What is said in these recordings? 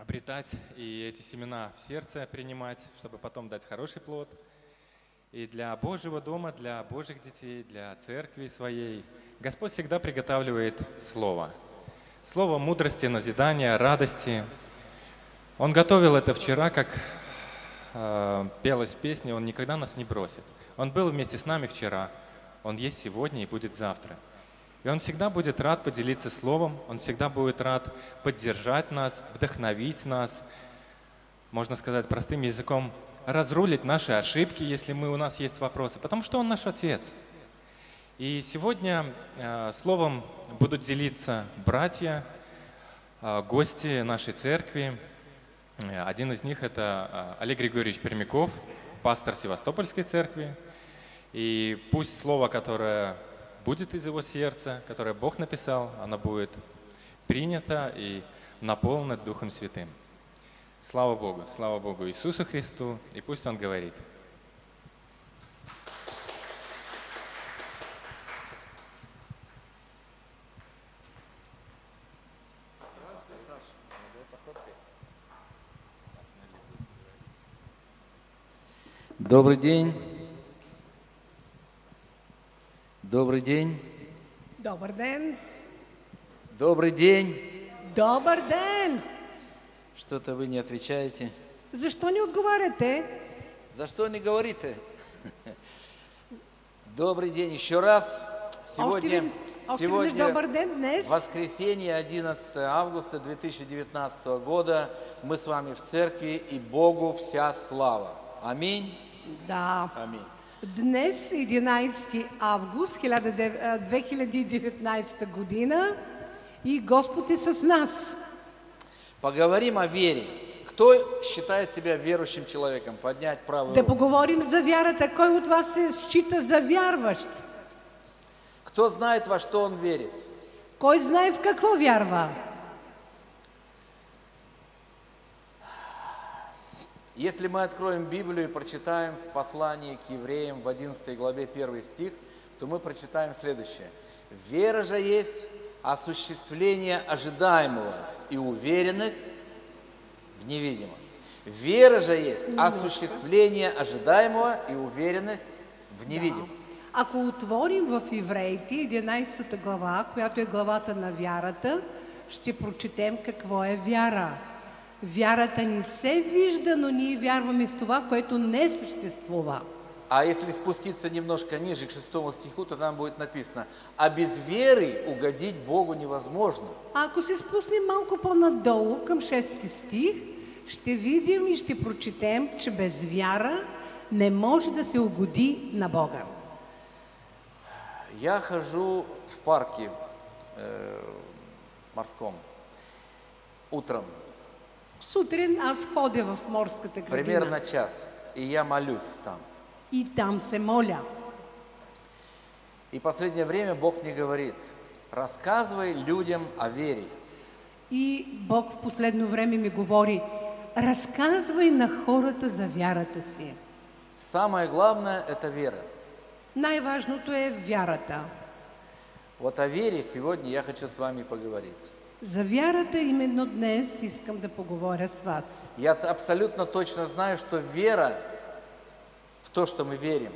обретать и эти семена в сердце принимать, чтобы потом дать хороший плод. И для Божьего дома, для Божьих детей, для церкви своей Господь всегда приготавливает Слово. Слово мудрости, назидания, радости. Он готовил это вчера, как э, пелось в песне, Он никогда нас не бросит. Он был вместе с нами вчера, Он есть сегодня и будет завтра – и Он всегда будет рад поделиться Словом, Он всегда будет рад поддержать нас, вдохновить нас, можно сказать простым языком, разрулить наши ошибки, если мы, у нас есть вопросы, потому что Он наш Отец. И сегодня э, Словом будут делиться братья, э, гости нашей церкви. Один из них – это э, Олег Григорьевич Пермяков, пастор Севастопольской церкви. И пусть слово, которое будет из его сердца, которое Бог написал, оно будет принято и наполнено Духом Святым. Слава Богу, слава Богу Иисусу Христу, и пусть Он говорит. Добрый день. Добрый день. Добър ден. Добрый день. Добър ден. Что-то вы не отвечаете. Защо не отговаряте? За что не говорите? Добрый день еще раз. Сегодня, сегодня воскресенье 11 августа 2019 года. Мы с вами в церкви и Богу вся слава. Аминь. Да. Аминь. Днес, 11 август 2019 година и Господ е с нас. Поговорим о вере. Кто считает себя верующим человеком? Поднять правую Да руку. поговорим за вярата. Кой от вас се счита за вярващ? Кто знает, во что он верит? Кой знае в какво вярва? Если мы откроем Библию и прочитаем в послании к евреям в 11 главе 1 стих, то мы прочитаем следующее. «Вера же есть осуществление ожидаемого и уверенность в невидимом». Вера же есть осуществление ожидаемого и уверенность в невидимом. Ако отворим в Евреите 11 глава, която е главата на вярата, ще прочетем какво е вяра. Вярата ни се вижда, но ние вярваме в това, което не съществува. А если спуститься немножко ниже, к шестому стиху, то там будет написано, а без веры угодить Богу невозможно. А ако се спуснем малко по-надолу, към 6 стих, ще видим и ще прочетем, че без вяра не може да се угоди на Бога. Я хожу в парке э, морском утром, Сутрин аз ходя в морската градина примерно час, и я молюсь там. и там се моля. И последнее время Бог мне говорит, рассказывай людям о вере. И Бог в последно време ми говори, разказвай на хората за вярата си. Самое главное – это вера. Най-важното е вярата. Вот о вере сегодня я хочу с вами поговорить. За вярата именно днес искам да поговоря с вас. Я абсолютно точно знаю, что вера в то, что мы верим,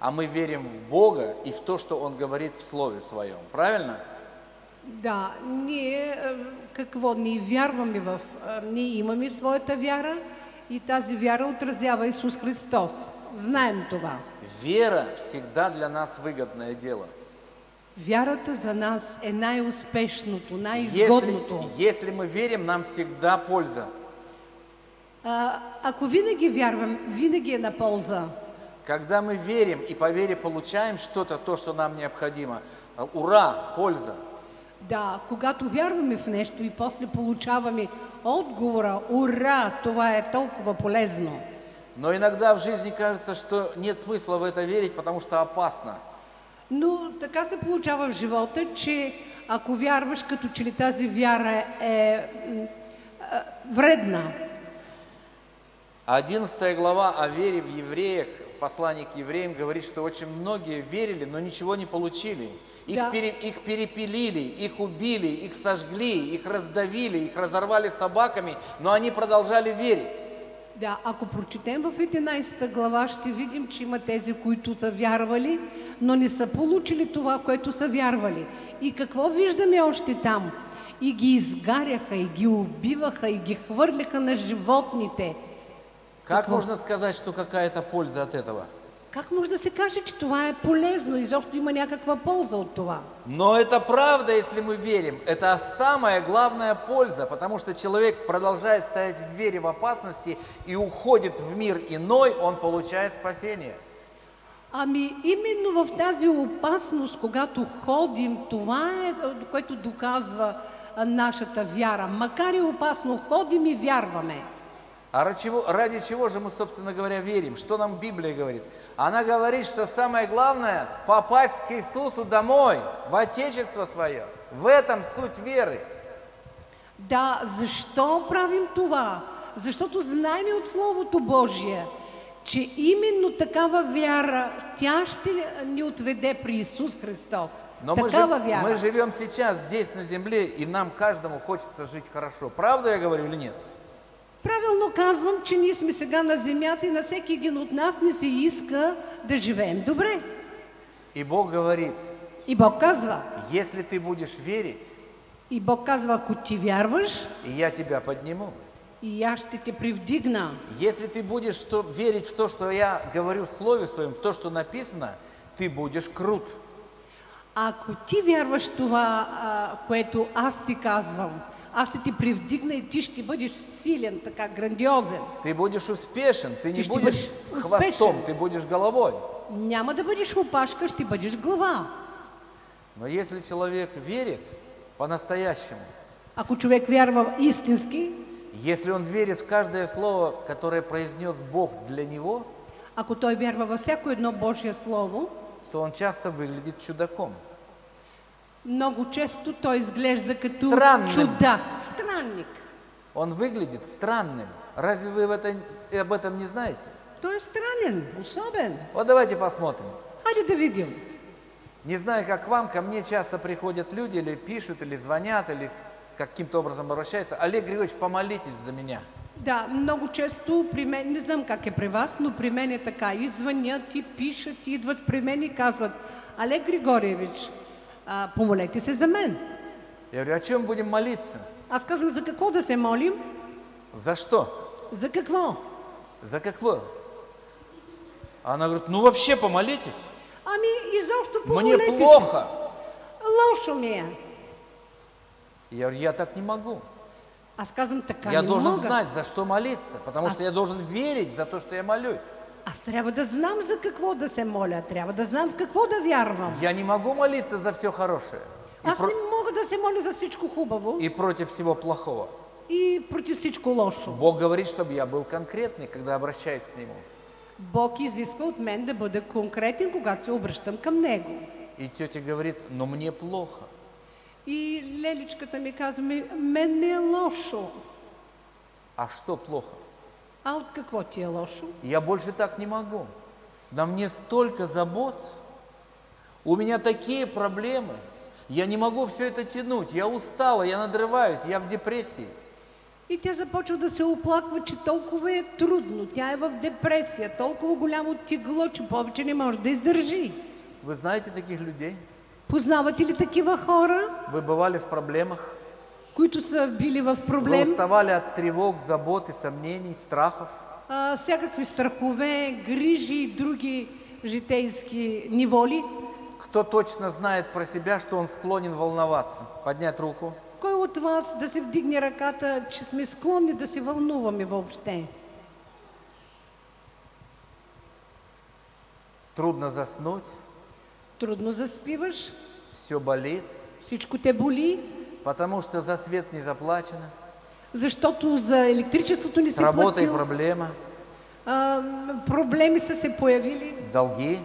а мы верим в Бога и в то, что Он говорит в Слове Своем. Правильно? Да, ние е, какво? Ние вярваме в... е, Ние имаме своята вяра и тази вяра отразява Исус Христос. Знаем това. Вера всегда для нас выгодное дело. Вярата за нас е най-успешното, Если, най-изгодното. если мы верим, нам всегда польза. А, ако винаги вярвам, винаги е на полза. Когда мы верим и по вере получаем что-то, то, что нам необходимо, а, ура, польза. Да, когато вярваме в нещо и после получаваме отговора, ура, това е толкова полезно. Но иногда в жизни кажется, что нет смысла в это верить, потому что опасно. Но така се получава в живота, че ако вярваш, като че ли тази вяра е а, вредна, 11 глава о вере в евреях, в послании к евреям, говорит, что очень многие верили, но ничего не получили. Их, Да. пере- их перепилили, их убили, их сожгли, их раздавили, их разорвали собаками, но они продолжали верить. Да, ако прочетем в 11 глава, ще видим, че има тези, които са вярвали, но не са получили това, което са вярвали. И какво виждаме още там? И ги изгаряха, и ги убиваха, и ги хвърляха на животните. Как Какво? можно сказать, что какая-то польза от этого? Как може да се каже, че това е полезно и защо има някаква полза от това? Но это правда, если мы верим. Это самая главная польза, потому что человек продолжает стоять в вере в опасности и уходит в мир иной, он получает спасение. Ами именно в тази опасност, когато ходим, това е, което доказва а, нашата вяра. Макар и опасно, ходим и вярваме. А ради чего, ради чего же мы, собственно говоря, верим? Что нам Библия говорит? Она говорит, что самое главное – попасть к Иисусу домой, в Отечество свое. В этом суть веры. Да, защо правим това? Защото знаем от Словото Божие, че именно такава вяра, тя ще ни отведе при Исус Христос. Но мы, такава жи- вяра. мы живем сейчас здесь, на земле, и нам каждому хочется жить хорошо. Правда я говорю или нет? Правилно казвам, че ние сме сега на земята и на всеки един от нас не се иска да живеем добре. И Бог говорит, И Бог казва, если ты будешь верить, и Бог казва, ако ти вярваш, и я тебя подниму. и аз ще те привдигна. Если ты будешь в то- верить в то, что я говорю в Слове Своем, в то, что написано, ты будешь крут. Ако ти вярваш това, а, което аз ти казвам, аз ще ти привдигна и ти ще бъдеш силен, така грандиозен. Ты будешь успешен, ты не Ты будешь будешь хвостом, успешен. ты будешь головой. Няма да бъдеш опашка, ще бъдеш глава. Но если человек верит по-настоящему, Ако човек вярва истински, если он верит в каждое слово, которое произнес Бог для него, ако той вярва във всяко едно Божие Слово, то он часто выглядит чудаком. Много често той изглежда като Странным. чудак, странник. Он выглядит странным. Разве вы в это- об этом не знаете? Той е странен, особен. Вот давайте посмотрим. Хайде да видим. Не знаю, как вам, ко мне часто приходят люди, или пишут, или звонят, или каким-то образом обращаются. Олег Григорьевич, помолитесь за меня. Да, много често при мен, не знам как е при вас, но при мен е така. И звънят, и пишат, и идват при мен и казват, Олег Григорьевич, а, помолете се за мен. Я говорю, о чем будем молиться? Аз казвам, за какво да се молим? За что? За какво? За какво? А Она говорит, ну вообще помолитесь. Ами, изобщо Мне помолете се. плохо. Лошо ми е. Я говорю, я так не могу. Аз казвам, така Я не должен мога. знать, за что молиться, потому А что я должен верить за то, что я молюсь. Аз трябва да знам за какво да се моля, трябва да знам в какво да вярвам. Я не могу молиться за все хорошее Аз про- не мога да се моля за всичко хубаво и против всего плохого. и против всичко лошо. Бог говорит, чтобы я был конкретный, когда обращаюсь к Нему. Бог изисква от мен да бъда конкретен, когато се обръщам към Него. И тетя говорит, но мне плохо. И леличката ми казва, ми, мен не е лошо. А что плохо? А от какво ти е лошо? Я больше так не могу. На мне столько забот. У меня такие проблемы. Я не могу все это тянуть. Я устала, я надрываюсь, я в депрессии. И тя започва да се оплаква, че толкова е трудно. Тя е в депресия, толкова голямо тегло, че повече не може да издържи. Вы знаете таких людей? Познавате ли такива хора, Вы бывали в проблемах? Които са били в Вы проблем? уставали от тревог, забот и сомнений, страхов? а, всякакви страхове, грижи и други житейски неволи. Кто точно знает про себя, что он склонен волноваться? Поднять руку. Кой от вас да се вдигне ръката, че сме склонни да се вълнуваме въобще? Трудно заснуть, Трудно заспиваш, все болит, всичко те боли, потому что за свет не заплачено, защото за електричеството не с си работой платил. проблема, А, проблеми са се появили, долги,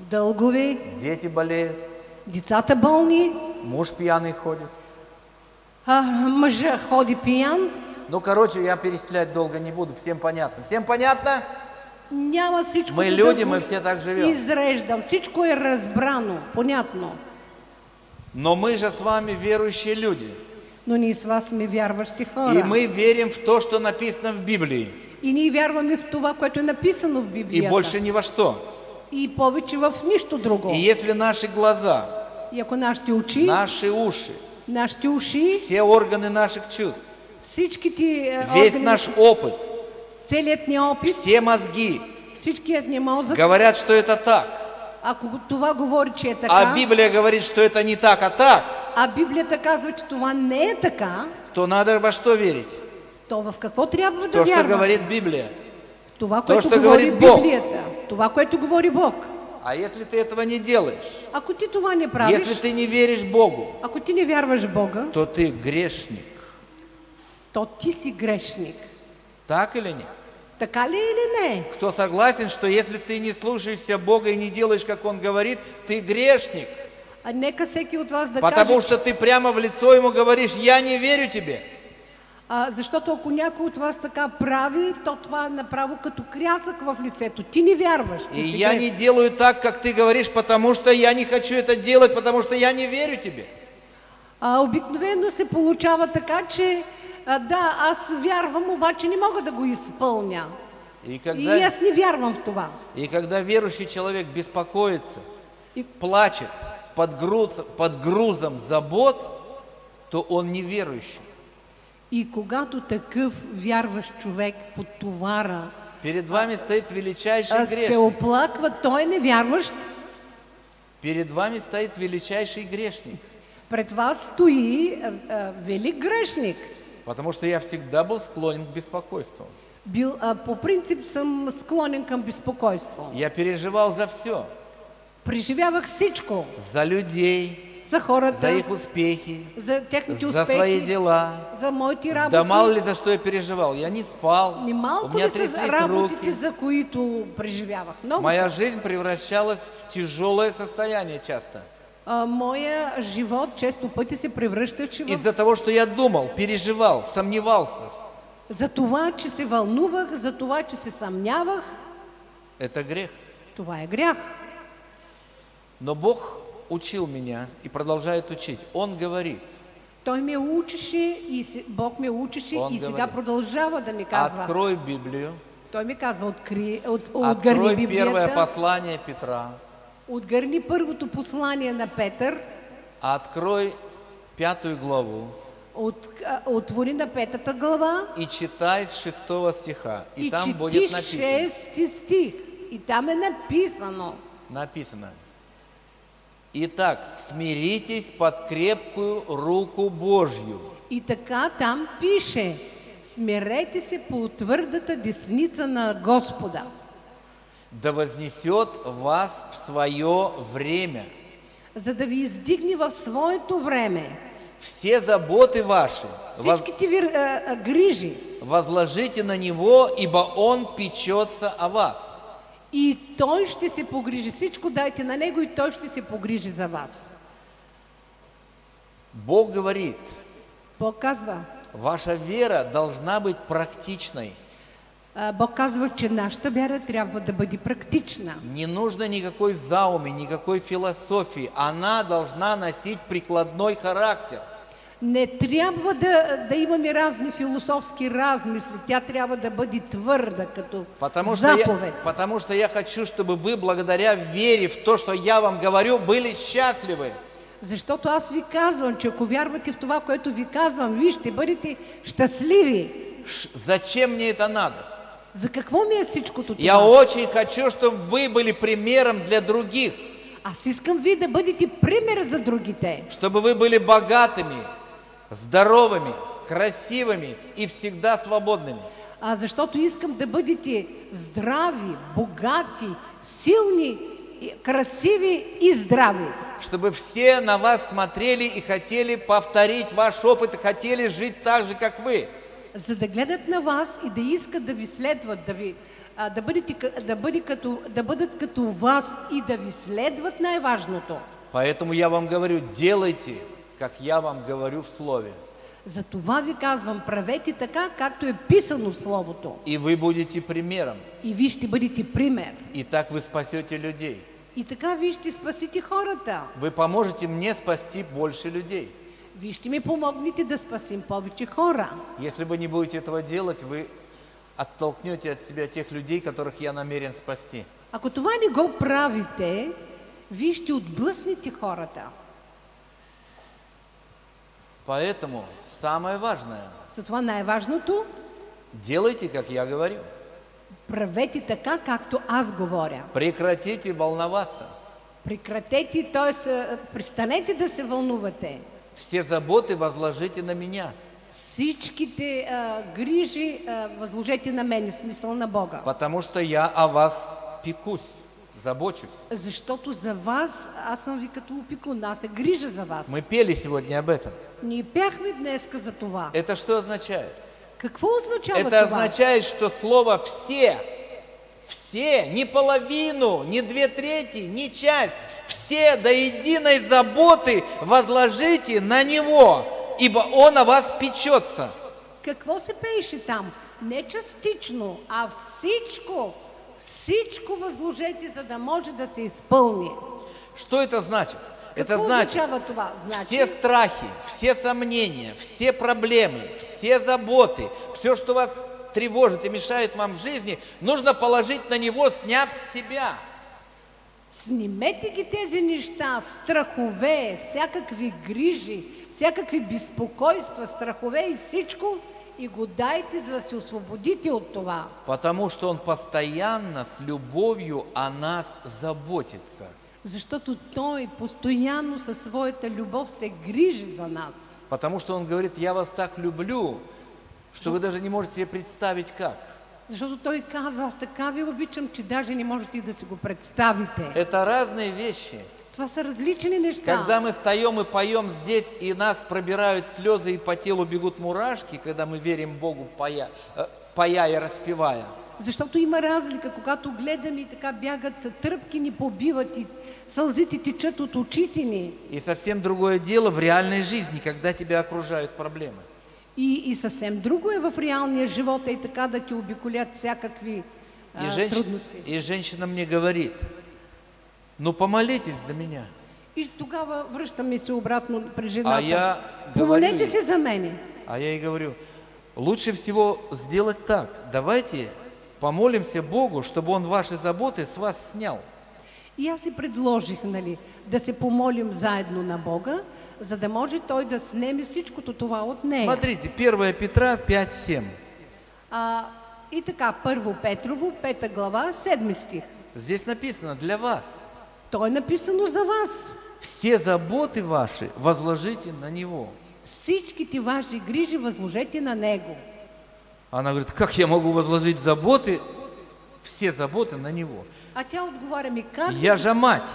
дългове, дети болеют, децата болни, муж пьяный ходит. а, мъжа ходи пиян, Ну, короче, я перечислять долго не буду, всем понятно. Всем понятно? Няма всичко Мы люди, мы все так живем. Изреждам. Всичко е разбрано, понятно. Но мы же с вами верующие люди. Но ние с вас сме вярващи хора. И мы верим в то, что написано в Библии. И ние вярваме в това, което е написано в И Библията. больше ни во что. И повече в нищо друго. И если наши глаза, И ако нашите очи, наши уши, нашите уши, все органы наших чувств, всичките е, весь органи, наш опыт, целият ни опит, все мозги всичкият ни мозък, говорят, что это так. Ако това говори, че е така, А Библия говорит, что это не так, а так, а Библията казва, че това не е така, то надо во что верить? то в какво трябва да То, что говорит Библия. Това, то, което що говори говорить Бог. Библията. Това, което говори Бог. А если ты этого не делаешь, Ако ти това не правиш, если ты не веришь Богу, ако ти не вярваш Бога, то ты грешник. то ти си грешник. Так или нет? Така ли или не? Кто согласен, что если ты не слушаешься Бога и не делаешь, как Он говорит, ты грешник? А нека всеки от вас да Потому каже, что ты прямо в лицо ему говоришь, я не верю тебе. а, защото ако някой от вас така прави, то това направо като крясък в лицето. Ти не вярваш. И Ти я не делаю так, как ты говоришь, потому что я не хочу это делать, потому что я не верю тебе. А, обикновено се получава така, че да, аз вярвам, обаче не мога да го изпълня. И И когда, аз не вярвам в това. и когда верующий человек беспокоится, И, плачет под, груз, под грузом забот, то он неверующий. и когато такъв вярващ човек под товара Перед вами стоит величайший а, се грешник. оплаква, той невярващ, Перед вами стоит величайший грешник. пред вас стои а, а, велик грешник. Потому что я всегда был склонен к беспокойству. Бил, а, по принцип съм склонен към безпокойство. Я переживал за все. Преживявах всичко За людей, за хората, за их успехи, за техните за свои успехи, дела. за моите работи. Да мало ли за что я переживал. Я не спал, Ми у меня тряслись работите, руки. за които преживявах? Много Моя са. жизнь превращалась в тяжелое состояние часто. А, моя живот често пъти се превръщаше в... Из-за того, что я думал, переживал, сомневался. За това, че се вълнувах, за това, че се съмнявах, Это грех. това е грях. Но Бог учил меня и продолжает учить. Он говорит, Той ме учеше и Бог ме учеше Он и сега говори. продължава да ми казва. открой Библию, Той ми казва, откри, от, отгърни открой первое Библията, послание Петра, отгърни първото послание на Петър, открой пятую главу от, отвори на петата глава и читай с шестого стиха. И, и там будет написано. шести стих. И там е написано. Написано. Итак, смиритесь под крепкую руку Божью. И така там пише, смирете се по твърдата десница на Господа, да вознесет вас в свое время. за да ви издигне в своето време. Все заботы ваши воз- а, а, грижи возложите на Него, ибо Он печется о вас. и Той ще се погрижи. Всичко дайте на Него и Той ще се погрижи за вас. Бог говорит, Бог казва, ваша вера должна быть практичной. А, Бог казва, че нашата вяра трябва да бъде практична. Не нужно никакой зауми, никакой философии. Она должна носить прикладной характер. Не трябва да, да имаме разни философски размисли. Тя трябва да бъде твърда, като Потому что, я, потому что я хочу, чтобы вы, благодаря вере в то, что я вам говорю, были счастливы. Защото аз ви казвам, че ако вярвате в това, което ви казвам, вие ще бъдете щастливи. Зачем мне это надо? За какво ми е всичкото това? Я очень хочу, чтобы вы были примером для других, Аз искам вие да бъдете пример за другите. чтобы вы были богатыми, здоровыми, красивыми и всегда свободными. А защото искам да бъдете здрави, богати, силни, красиви и здрави. Чтобы все на вас смотрели и хотели повторить ваш опыт и хотели жить так же, как вы. За да гледат на вас и да искат да ви следват, да, ви, а, да, бъдете, да, бъде като, да бъдат като вас и да ви следват най-важното. Поэтому я вам говорю, делайте, как я вам говорю в Слове. Затова ви казвам, правете така, както е писано в Словото. И вы будете примером. И вие ще бъдете пример. И так вы спасете людей. И така вие ще спасите хората. Вы поможете мне спасти больше людей. Вие ще ми помогнете да спасим повече хора. Если вы не будете этого делать, вы оттолкнете от себя тех людей, которых я намерен спасти. Ако това не го правите, вие ще отблъснете хората. Поэтому самое важное, Затова най-важното, делайте, как я говорю. правете така, както аз говоря. Прекратите волноваться. Прекратете, т.е. престанете да се вълнувате. Все заботы возложите на меня, Всичките а, грижи а, възложете на мен, в смисъл на Бога. потому что я о вас пекусь, забочусь. Защото за вас, аз съм ви като опекун, аз се грижа за вас. Мы пели сегодня об этом. Ние пяхме днеска за това. Это что означает? Какво означава Это това? означает, что слово «все», все, не половину, не две трети, не часть, все до единой заботы возложите на Него, ибо Он о вас печется. Какво се пееше там? Не частично, а всичко, всичко възложете, за да може да се изпълни. Что это значит? Это значит, все страхи, все сомнения, все проблемы, все заботы, все, что вас тревожит и мешает вам в жизни, нужно положить на Него, сняв с себя. Снимете ги тези неща, страхове, всякакви грижи, всякакви безпокойства, страхове и всичко и го дайте, за да се освободите от това. Потому что Он постоянно с любовью о нас заботится. Защото Той постоянно със своята любов се грижи за нас. Потому что Он говорит, я вас так люблю, что вы даже не можете себе представить как. Защото Той казва, аз така ви обичам, че даже не можете и да си го представите. Это разные вещи. Това са различни неща. Когда мы встаем и поем здесь, и нас пробирают слезы, и по телу бегут мурашки, когда мы верим Богу, поя, э, поя и распевая. Защото има разлика, когато гледаме и така бягат тръпки, ни побиват и сълзите течат от очите ни. И совсем другое дело в реальной жизни, когда тебя окружают проблемы. И, и съвсем друго е в реалния живот и така да ти обиколят всякакви а, И, женщ- трудности. и женщина мне говорит, ну помолитесь за меня. И тогава връщаме се обратно при жената. А я Помолете говорю се за мене. А я ей говорю, лучше всего сделать так. Давайте помолимся Богу, чтобы Он ваши заботы с вас снял. И аз си предложих, нали, да се помолим заедно на Бога, за да може Той да снеме всичкото това от нея. Смотрите, 1 Петра 5.7. А, и така, първо Петрово, пета глава, седми стих. Здесь написано для вас. То е написано за вас. Все заботы ваши возложите на Него. Всичките ваши грижи възложете на Него. Она говорит, как я могу возложить заботы, все заботы на Него? А тя отговаря ми, как? Я же мать,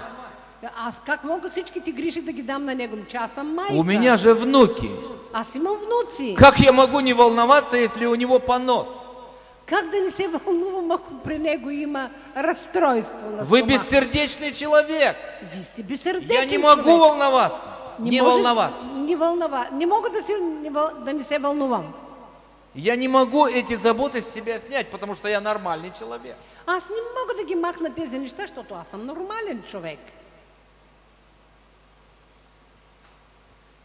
Аз как мога всичките грижи да ги дам на Него? Че аз съм майка. у меня же внуки. Аз имам внуци. Как я могу не волноваться, если у него понос? Как да не се вълнувам, ако при Него има разстройство на Вы бессердечный человек. Вие сте безсърдечен Я не могу човек. волноваться. Не може- волноваться. Не вълнова. Не мога да, се, не, въл- да не се вълнувам. Я не могу эти заботы с себя снять, потому что я нормальный человек. Аз не мога да ги махна тези неща, защото аз съм нормален човек.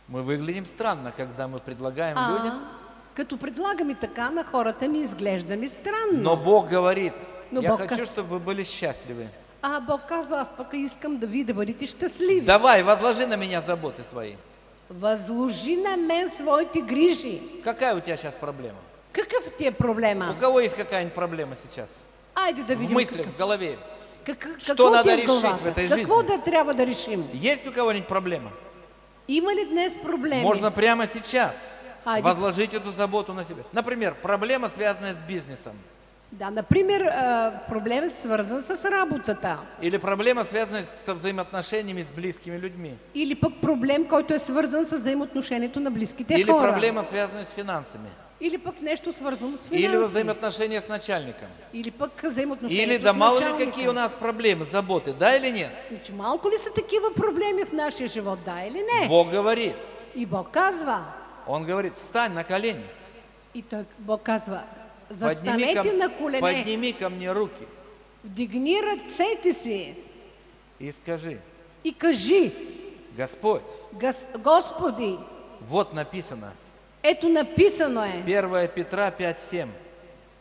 Мы выглядим странно, когда мы предлагаем А, людям, като предлагаме така на хората ми изглеждаме странно. но Бог говорит, Но я Бог хочу, чтобы вы были счастливы. А Бог казва, аз пък искам да ви да бъдете щастливи. Давай, возложи на меня заботы свои. Възложи на мен своите грижи. Какая у тебя сейчас проблема? Какъв ти е У проблема? кого есть какая-нибудь проблема сейчас? Айде да В видим. мыслях, в голове. Как, Что какво надо в решить в этой Какво жизни? да трябва да решим? Есть у кого-нибудь проблема? Има ли днес проблеми? Можно прямо сейчас Айде. возложить эту заботу на себя. Например, проблема, связанная с бизнесом. Да, например, а, проблемът е свързан с работата. Или проблема, связанная со взаимоотношениями с близкими людьми. Или пък проблем, който е свързан с взаимоотношението на близките Или хора. проблема, связанная с финансами. Или пък нещо свързано с финанси. Или взаимоотношения с начальником. Или пък взаимоотношението Или да мало ли какие у нас проблемы, заботы, да или нет? Значи, малко ли са такива проблеми в нашия живот, да или не? Бог говорит, И Бог казва, Он говорит, встань на колени, И той Бог казва, подними застанете ко, на колене, подними ко мне руки вдигни ръцете си и скажи, и кажи, Господь, Гос, Господи, вот написано, ето написано е, 1 Петра 5.7,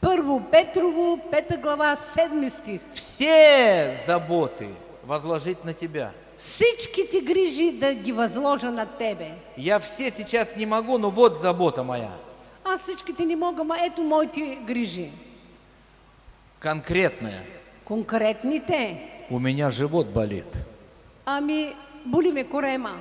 първо Петрово, пета глава, седми стих. все заботы возложить на Тебя. Всички ти грижи да ги възложа на Тебе. Я все сейчас не могу, но вот забота моя. Аз всичките не мога, ма ето моите грижи. Конкретная. Конкретните. У меня живот болит. Ами, боли ме корема.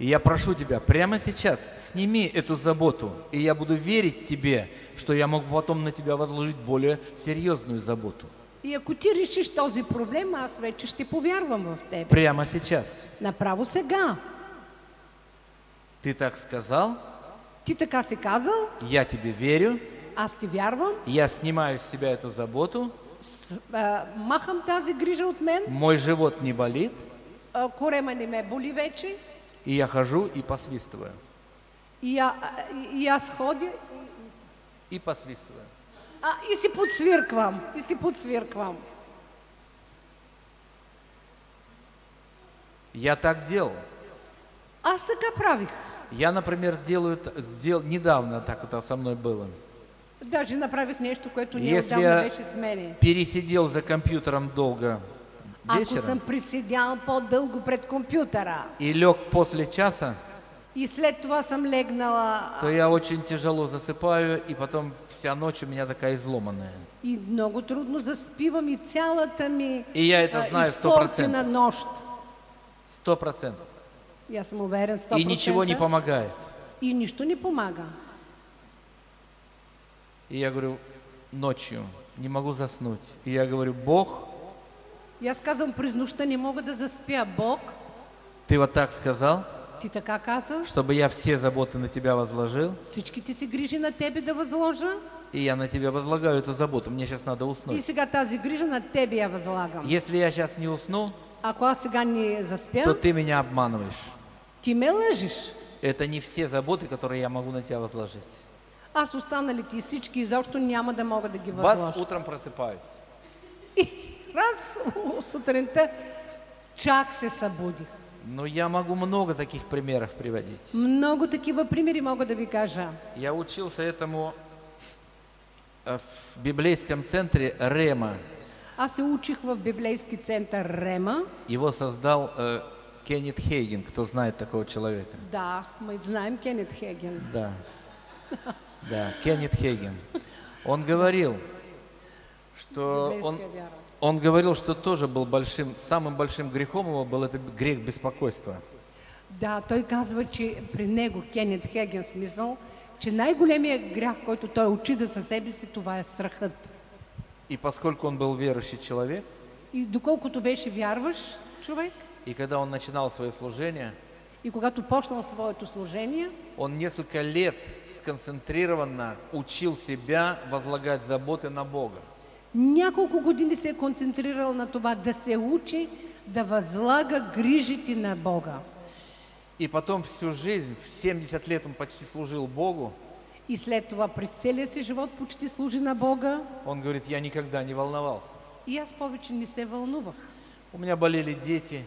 И я прошу тебя, прямо сейчас сними эту заботу, и я буду верить тебе, что я могу потом на тебя возложить более серьезную заботу. И ако ти решиш този проблем, аз вече ще повярвам в теб. Прямо сейчас. Направо сега. Ты так сказал, Ти така си казал, я тебе верю, аз ти вярвам, я снимаю с себя эту заботу, с, а, махам тази грижа от мен, мой живот не болит, а, корема не ме боли вече, и я хожу и посвистываю. и, я, а, и, и аз ходя И посвистываю. а, и си подсвирквам, и си подсвирквам. Я так делал. Аз така правих. Я, например, делаю, сделал, недавно так это со мной было. Даже направих нещо, което не Если я пересидел за компьютером долго Ако вечером съм приседял по-дълго пред компютъра и лег после часа, и след това съм легнала то я очень тяжело засыпаю, и потом вся ночь у меня такая изломанная. и много трудно заспивам и цялата ми И я это а, знаю 100%. нощ. Сто процентов. Аз съм уверен 100%. И ничего не помогает. И нищо не помага. И я говорю, ночью не могу заснуть. И я говорю, Бог, И аз казвам, през нощта не мога да заспя. Бог, ты вот так сказал, ти така каза, чтобы я все заботы на тебя возложил, всичките си грижи на тебе да възложа и я на тебя возлагаю эту заботу. Мне сейчас надо и уснуть. сега тази грижа на тебе я възлагам. Если я сейчас не усну, Ако аз сега не заспя, то ты меня обманываешь. ти ме лъжиш. Это не все заботы, которые я могу на тебя возложить. Аз останалите и всички изобщо няма да мога да ги възложа. утром просыпаюсь. Раз сутринта чак се събудих. Но я могу много таких примеров приводить. Много такива примери мога да ви кажа. Я учился этому э, в библейском центре Рема. Аз се учих в библейски център Рема. Его создал э, Кеннет Хейген, кто знает такого человека. Да, мы знаем Кеннет Хеген. Да, да, Кеннет Хейген. Он говорил, что он. Он говорил, что тоже был большим, самым большим грехом его был это грех беспокойства. Да, той казва, че при него, Кенет Хеген, смисъл, че най-големият грях, който той очида със себе си, това е страхът. И поскольку он был верующий человек, И доколкото беше вярваш човек, и когда он начинал свое служение, и когато почнал своето служение, он несколько лет сконцентрированно учил себя возлагать заботы на Бога. Няколко години се е концентрирал на това да се учи да възлага грижите на Бога. И потом всю жизнь, в 70 лет он почти служил Богу. И след това през целия си живот почти служи на Бога. Он говорит, я никогда не волновался. И аз повече не се вълнувах. У меня болели дети,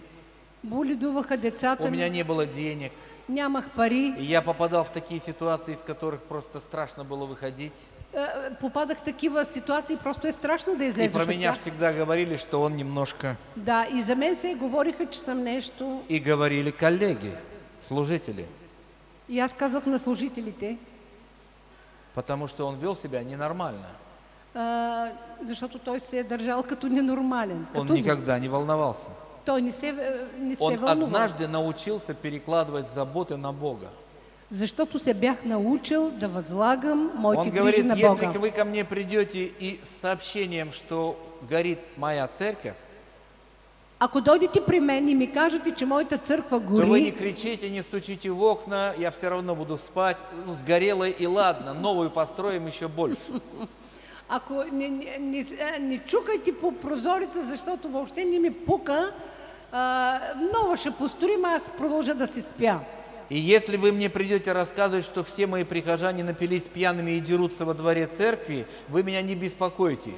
Боледуваха децата у меня не было денег. нямах пари. И я попадал в такие ситуации, из которых просто страшно было выходить. Е, Попадах в такива ситуации, просто е страшно да И излезеш про от меня всегда говорили, что он немножко... Да, и за мен се говориха, че съм нещо. И говорили коллеги, служители, И аз казах на служителите, потому что он вел себя ненормально. а, защото той се е държал като ненормален. Он Като... никогда не волновался. Той не се, не се Он вълнува. однажды научился перекладывать заботы на Бога. Защото се бях научил да възлагам моите Он грижи говорит, на если Бога. вы ко мне придете и с сообщением, что горит моя церковь, Ако дойдете при мен и ми кажете, че моята църква то вы не гори, кричите, не стучите в окна, я все равно буду спать. Ну, сгорела и ладно, новую построим еще больше. ако не, не, не, а, не чукайте по прозореца, защото въобще не ми пука, а, много ще построим, аз продължа да си спя. И если вы мне придете рассказывать, что все мои прихожане напились пьяными и дерутся во дворе церкви, вы меня не беспокойте.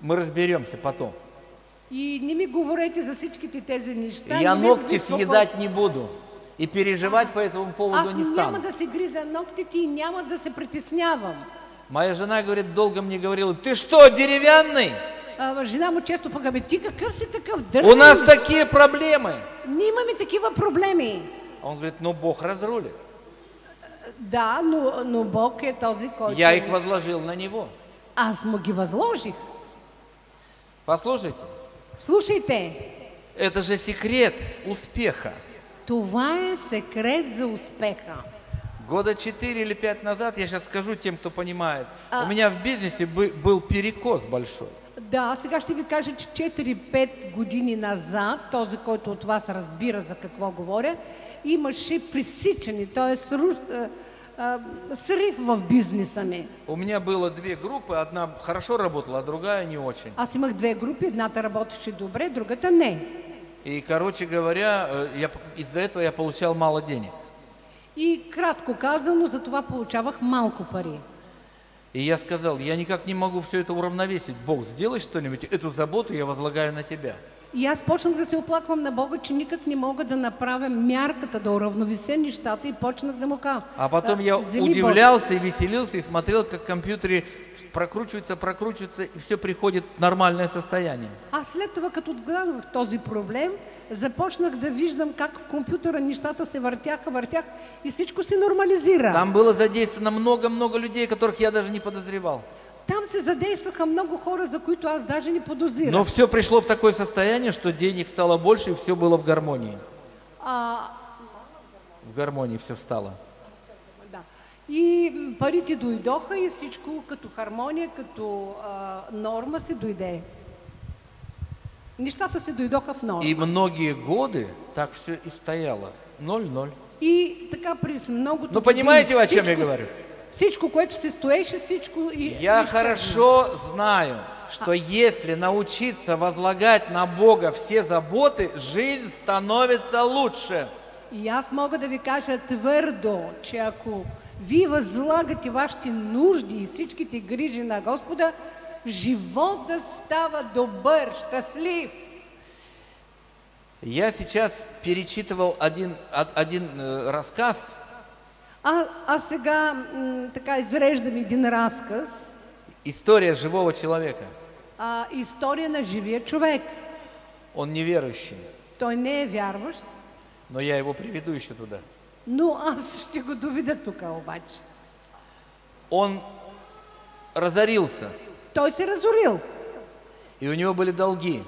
Мы разберемся потом. И не ми говорете за всичките тези неща. Я ногти съедать не буду. И переживать по этому поводу не стану. да си гриза ногтите и няма да се притеснявам. Моя жена, говорит, долго мне говорила, ты что, деревянный? А, жена му често пък, абе ти какъв си такъв У дървен? нас такие проблемы. Ние имаме такива проблеми. А Он говорит, ну Бог разрулит. Да, но, но Бог е този, който... Я их возложил на Него. Аз му ги възложих. Послушайте, Слушайте, это же секрет успеха. това е секрет за успеха. Года 4 или 5 назад, я сейчас скажу тем, кто понимает, А- у меня в бизнесе бы- был перекос большой. Да, сега ще ви кажа, че 4-5 години назад, този, който от вас разбира за какво говоря, имаше пресичане, т.е. срив в бизнеса ми. У меня было две группы, одна хорошо работала, а другая не очень. Аз имах две групи, едната работеше добре, другата не. И, короче говоря, э, я, из-за этого я получал мало денег. И кратко казано, за това получавах малко пари. И я сказал, я никак не могу все это уравновесить. Бог, сделай что-нибудь, эту заботу я возлагаю на тебя. И аз почнах да се оплаквам на Бога, че никак не мога да направя мярката, да уравновеся нещата и почнах да му кажа. А потом «А, я вземи Бог». удивлялся и веселился, и смотрел, как в компьютере прокручивается, прокручивается, и все приходит в нормальное состояние. А след това, като отгледах този проблем, започнах да виждам как в компютъра нещата се въртяха, въртяха и всичко се нормализира. Там было задействовано много-много людей, которых я даже не подозревал. Там се задействаха много хора, за които аз даже не подозирах. Но все пришло в такое состояние, что денег стало больше, и все было в гармонии. А, В гармонии все встало. да. И парите дойдоха и всичко като хармония, като а, норма се дойде. Нещата се дойдоха в норма. И многие годы так все и стояло. Ноль-ноль. И така през многото Ну, понимаете, о чем я всичко- говорю? Всичко, което се стоеше, всичко... И, Я хорошо знаю, что если научиться возлагать на Бога все заботы, жизнь становится лучше. И аз мога да ви кажа твърдо, че ако вие възлагате вашите нужди и всичките грижи на Господа, живота става добър, щастлив. Я сейчас перечитывал один, од- один э, рассказ, А, а сега така изреждам един разказ, история живого человека. а, история на живия човек. Он неверующий, Той не е вярващ, но я его приведу еще туда. но аз ще го доведа тук обаче. Он разорился, Той се разорил и у него были долги,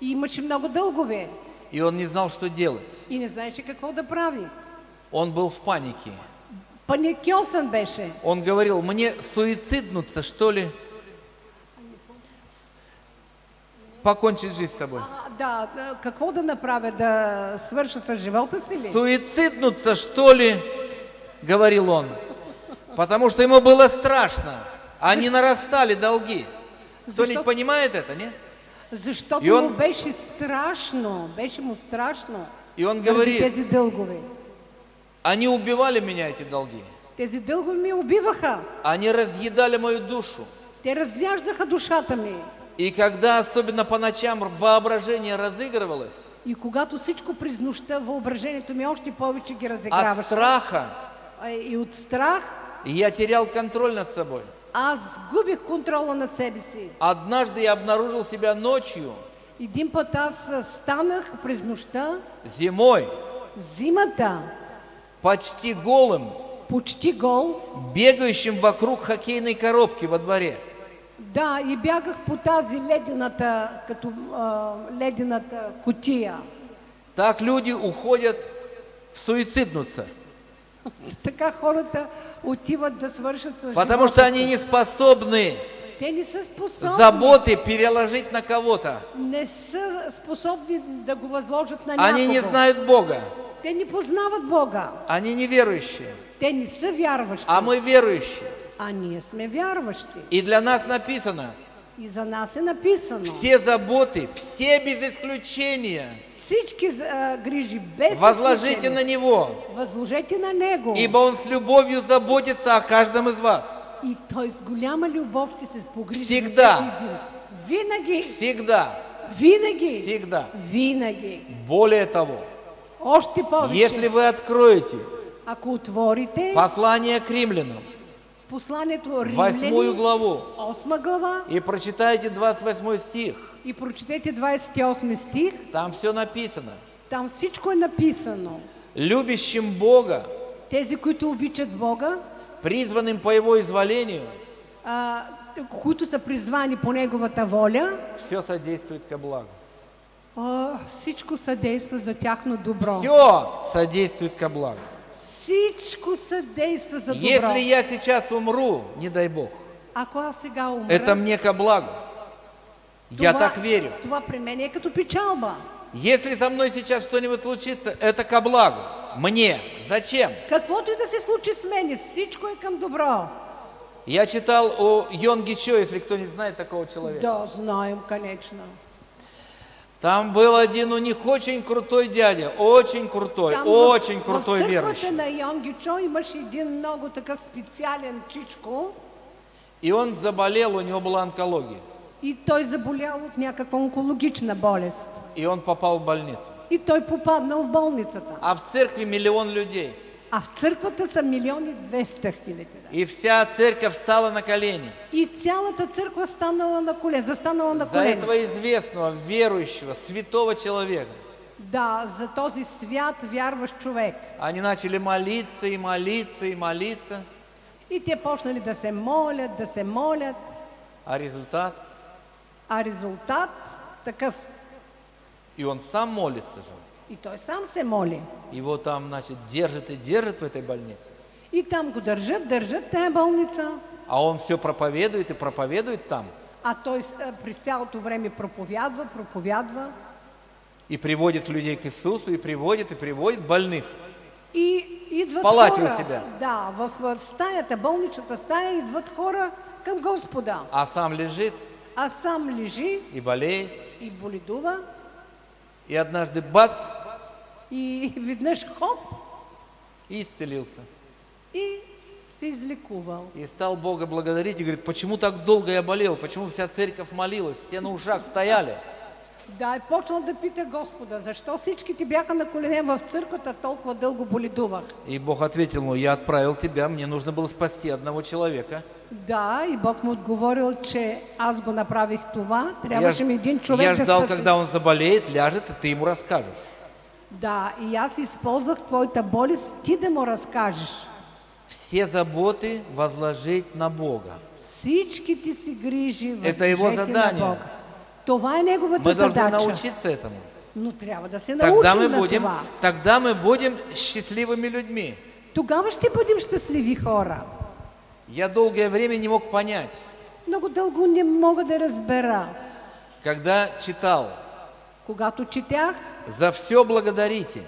и имаше много дългове и он не знал, что делать. и не знаеше какво да прави. Он был в панике. Паникьосан беше. Он говорил, мне суициднуться, что ли? Покончить жизнь с собой. А, да, какво да направя? Да свърша с живота си ли? Суициднуться, что ли? Говорил он. Потому что ему было страшно. Они нарастали долги. Кто-нибудь понимает это, нет? Защото И он- му беше страшно. Беше му страшно. И он говорит, тези дългове. Они убивали меня, эти долги. Тези дългове ми убиваха. Они разъедали мою душу. Те разяждаха душата ми. И когда, особенно по ночам, воображение разыгрывалось, И когато всичко през нощта, въображението ми още повече ги от разиграваше. страха А, И от страх я терял контроль над собой. аз губих контрола над себе си. Однажды я обнаружил себя ночью, Един път аз станах през нощта, зимой, зимата, почти голым, почти гол, бегающим вокруг хоккейной коробки во дворе. Да, и бягах по тази ледената, като а, ледената кутия. Так люди уходят в суициднуться, Така хората отиват да свършат потому что они не способны Те не са способни. заботы переложить на кого-то. Не са способни да го възложат на Они не знают Бога, Те не познават Бога. они неверующие, Те не са вярващи. а мы верующие. А ние сме вярващи. И для нас написано, И за нас е написано. Все заботы, все без исключения, Всички а, грижи без возложите изключение, на Него, Възложете на Него. ибо Он с любовью заботится о каждом из вас. И Той с голяма любов ще се погрижи Всегда. Винаги, Всегда, винаги, всегда. винаги. Более того, Още повече. если вы откроете Ако отворите послание к римлянам, посланието восьмую главу, 8 глава, и прочитаете 28 стих, и прочетете 28 стих, там все написано. там всичко е написано. Любящим Бога, Тези, които обичат Бога, призванным по Его изволению, а, които са призвани по Неговата воля, все содействует ко благу. А, всичко съдейства за тяхно добро. Все содействует ко благу. Всичко съдейства за добро. Если я сейчас умру, не дай Бог, Ако аз сега умра, это мне ко благу. Я това, так верю. Това при мен е като печалба. Если со мной сейчас что-нибудь случится, это ко благу. Мне. Зачем? Каквото и да се случи с мене, всичко е към добро. Я читал о Йонги Чо, если кто не знает такого человека. Да, знаем, конечно. Там был один у них очень крутой дядя, очень крутой, Там очень в, крутой в верующий. на Йонги Чо имаше един много такъв специален чичко И он заболел, у него была онкология. и той заболял от някаква онкологична болест. И он попал в больницу. И той попаднал в болницата. А в церкви миллион людей. А в църквата са милиони 200 хиляди. И вся церковь встала на колени. И цялата църква станала на колен, застанала на За колен. этого известного, верующего, святого человека. Да, за този свят вярващ човек. Они начали молиться и молиться и молиться. И те почнали да се молят, да се молят, А результат? а резултат такъв. И он сам молится же. И той сам се моли. Его там, значит, держат и держат в этой больнице. И там го държат, държат тая болница. А он все проповедует и проповедует там. А той а, през цялото време проповядва, проповядва. И приводит людей к Иисусу, и приводит, и приводит больных. И идват палате хора. у себя. Да, в стаята, болничната стая идват хора към Господа. А сам лежит А сам лежи и болеет. и боледува. И однажды бац, И веднъж хоп и исцелился. И се излекувал. И стал Бога благодарить и говорит, почему так долго я болел, почему вся церковь молилась, все на ушах стояли. Да, е почнал да пита Господа, защо всички ти бяха на колене в църквата, толкова дълго боледувах. И Бог ответил ему, я отправил тебя, мне нужно было спасти одного человека. Да, и Бог му отговорил, че аз го направих това, трябваше ми един човек я да ждал, спаси. когда он заболеет, ляжет, и ты ему расскажешь. Да, и аз използвах твоята болест, ти да му разкажеш. Все заботы возложить на Бога. Си грижи, Это его на задание. Бога. Това е неговата Мы должны научиться этому. Но трябва да се Тогда мы будем, това. тогда мы будем счастливыми людьми. Тогава ще бъдем щастливи хора. Я долгое время не мог понять, Много дълго не мога да разбера. когда читал Когато четях, «За все благодарите,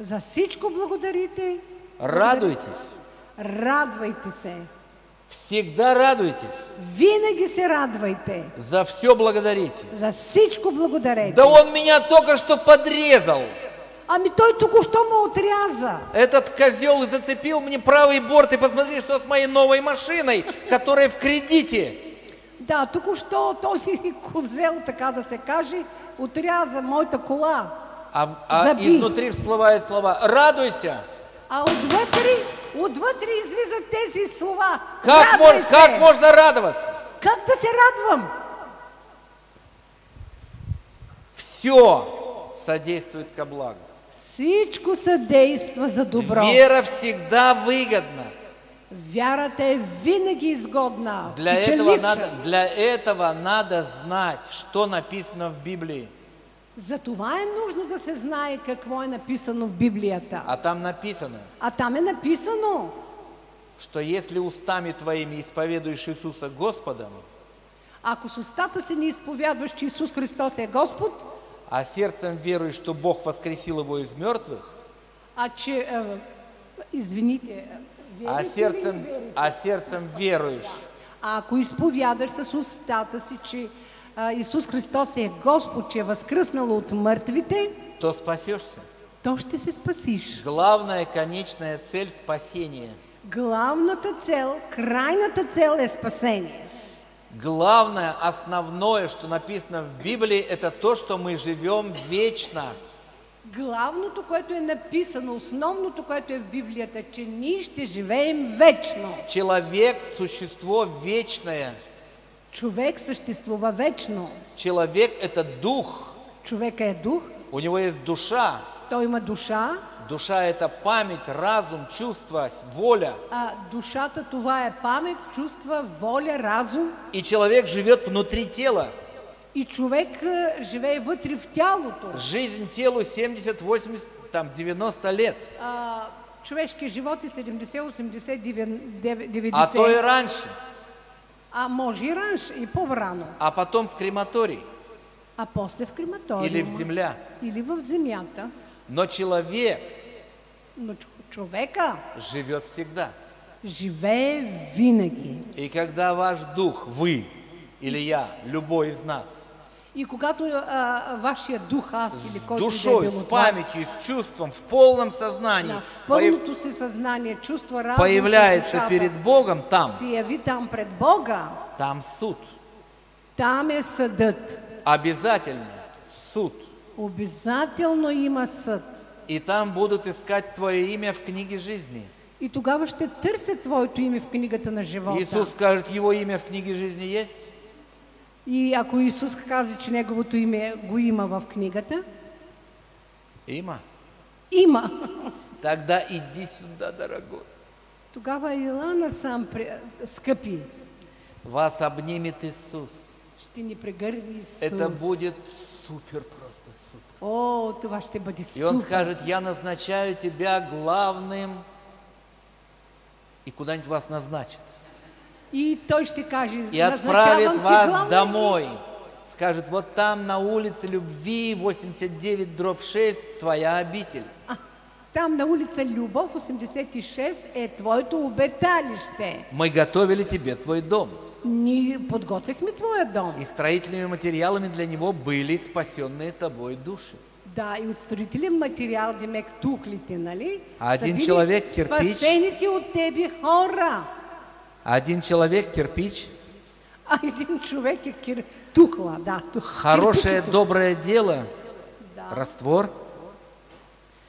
за всичко благодарите, радуйтесь, радвайте се. всегда радуйтесь, Винаги се радвайте. за все благодарите». За всичко благодарете. Да он меня только что подрезал. Ами той току-що му отряза. Этот козел зацепил мне правый борт. И посмотри, что с моей новой машиной, которая в кредите. Да, току-що този козел, така да се каже, отряза моята кола. А, а изнутри всплывают слова «Радуйся». А отвътре, отвътре излизат тези слова. Как, мож- как можно радоваться? Как да се радвам? Все содействует ко благу. Всичко съдейства за добро. Вера всегда выгодна. Вярата е винаги изгодна. Для этого, надо, для этого надо знать, что написано в Библии. За това е нужно да се знае какво е написано в Библията. А там написано, А там е написано, что если устами твоими исповедуешь Иисуса Господом, ако с устата си не изповядваш, че Исус Христос е Господ, а сердцем веруешь, что Бог воскресил его из мертвых, а че, е, извините, а сердцем, а сердцем веруешь, А ако изповядаш с устата си, че а, Исус Христос е Господ, че е възкръснал от мъртвите, то спасешься. то ще се спасиш. Главная конечная цель спасения. Главната цел, крайната цел е спасение. Главное, основное, что написано в Библии, это то, что мы живем вечно. Главното, което е написано, основното, което е в Библията, че ние ще живеем вечно. Человек – существо вечное. Човек съществува вечно. Человек – это дух. Човек е дух, У него есть душа. той има душа, Душа – это память, разум, чувство, воля. а душата това е памет, чувства, воля, разум. И человек живет внутри тела. И човек а, живее вътре в тялото. Жизнь телу 70, 80, там 90 лет. А, човешкият живот е 70, 80, 90. А то и раньше. А може и раньше, и по-рано. А потом в крематорий А после в крематориума. или в земля. Или в земята. Но человек Но ч- човека живет всегда. живее винаги. И когда ваш дух, вы или я, любой из нас, И когато а, вашия дух, аз или с който душой, с памятью, с чувством, в полном сознании да, в появ- пълното си съзнание, чувства, разум, появляется душата, перед Богом там, се яви там пред Бога, там суд. там е съдът. Обязательно суд. Обязателно има съд. И там будут искать твое имя в книге жизни. И тогава ще търсят Твоето име в книгата на живота. Иисус скажет, его имя в книге жизни есть? И ако Исус каза, че Неговото име го има в книгата, Има. има. Тогда иди сюда, дорогой. Тогава ела насам, пре- скъпи, Вас обнимет Иисус. ще ни прегърни Исус. Это будет супер, просто супер. О, това ще бъде И Он супер. скажет, я назначаю тебя главным, и куда-нибудь вас назначит. И той ще каже, И отправит вас домой. Скажет, вот там на улице Любви, 89 дробь 6, твоя обитель. А, там на улица Любов, 86, е твоето обеталище. Мы готовили тебе твой дом. Ние подготвихме твоя дом. И строительными материалами для него были спасенные тобой души. Да, и от строителен материал, демек тухлите, нали? А били човек кирпич. Спасените от тебе хора. Один человек, кирпич, един човек е кир... тухла, да. Тух... хорошее, кирпичето. доброе дело, Да. раствор.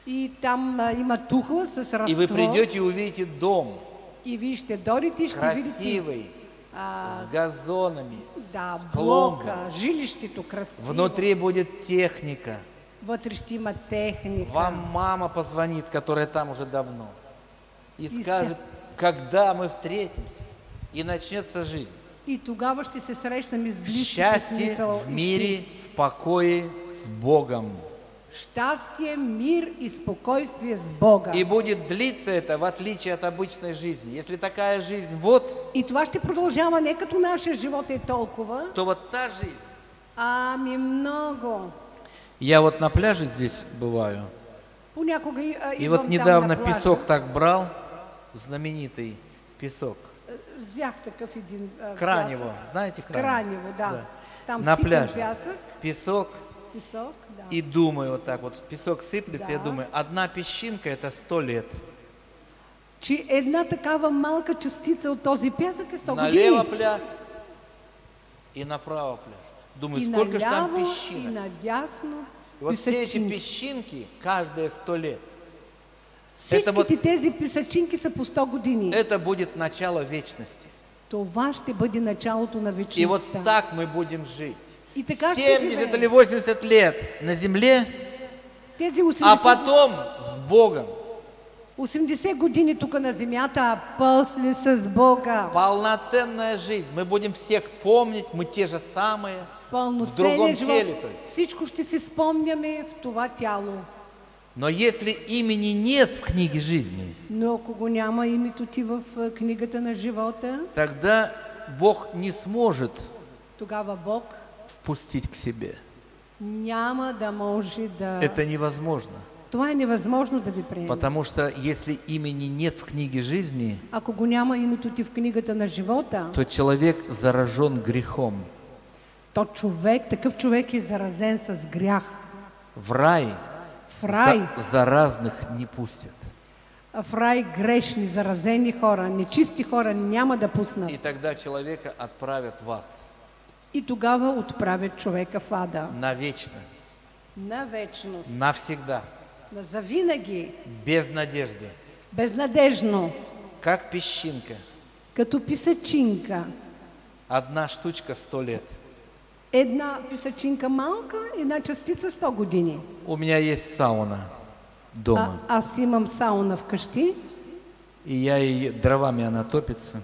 И там а, има тухла с разтвор. И вы придете и увидите дом И вие ще дойдете видите красивый, а, с газонами, да, с клумбой. блока, жилището красиво. Внутри будет техника. Вътре ще има техника. Вам мама позвонит, которая там уже давно, и И скажет, когда мы встретимся, и начнется жизнь. И тогава ще се срещаме с В близките счастье, смисъл. в мире, в покое с Богом. Щастие, мир и спокойствие с Бога. И будет длиться это в отличие от обычной жизни. Если такая жизнь вот, И това ще продължава не като нашия живот е толкова, то вот та жизнь. ами много. Я вот на пляже здесь бываю. Понякога и, а, И вот недавно песок так брал, знаменитый песок. Взях такъв един а, Кранево, знаете Кранево? Кранево, да. Там На пляже. пясък, Песок. песок, да. И думаю вот так вот, песок сыплется, я Да. думаю, одна песчинка это сто лет. Че една такава малка частица от този пясък е 100 Налево години. пляж и направо пляж. Думаю, И сколько же там наляво, и песчинок. надясно. И вот все эти песчинки, каждые сто лет, Всичките вот- тези писачинки са по 100 години. это будет начало вечности. Това ще бъде началото на И вечността. вот так мы будем жить. И така ще 70 живеем. или 80 лет на земле, Тези 80, а потом с Богом. 80 години тук на земята, а после с Бога. Полноценная жизнь. Мы будем всех помнить, мы те же самые, в другом теле только. Всичко ще си спомняме в това тяло. Но если имени нет в книге жизни, Но ако го няма името ти в а, книгата на живота, тогда Бог не сможет тогава Бог впустить к себе. няма да може да... Это невозможно. Това е невъзможно да ви приеме. Потому что если имени нет в книге жизни, Ако го няма името ти в книгата на живота, то человек заражен грехом. то човек, такъв човек е заразен с грях. В рай, В рай, за- заразных не пустят. в рай грешни, заразени хора, нечисти хора няма да пуснат. И тогда человека отправят в ад И тогава отправят човека в ада. навечно, На вечност, навсегда, на завинаги, без надежды, безнадежно, как песчинка. като писачинка. Одна штучка сто лет. Една писачинка малка, една частица 100 години. У меня есть сауна А, дома, аз имам сауна вкъщи и я и дровами она топится.